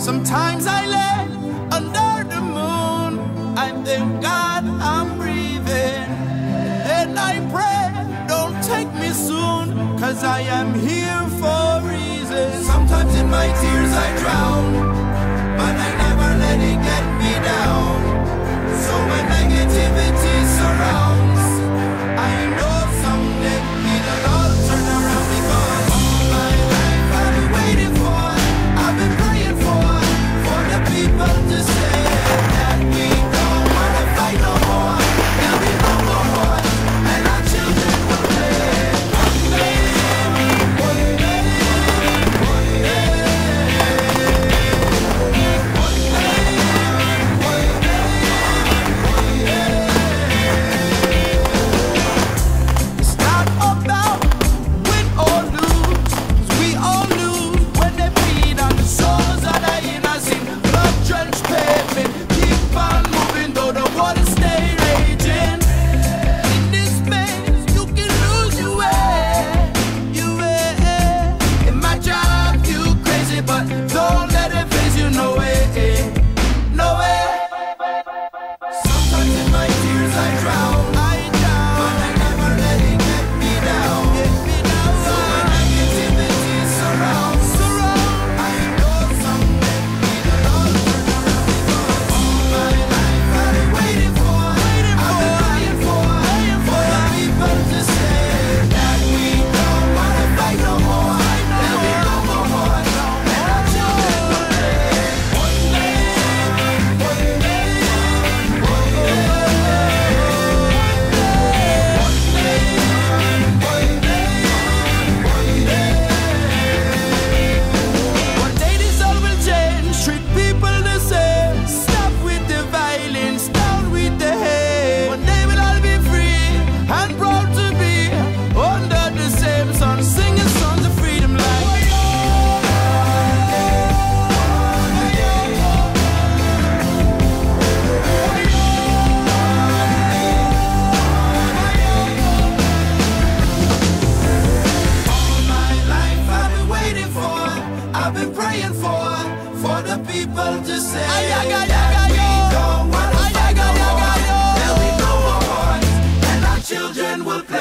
Sometimes I lay under the moon. I thank God I'm breathing. And I pray, don't take me soon, cause I am here for reasons. Sometimes in my tears I drown. just say. That we don't want to fight no more, that we and our children will play.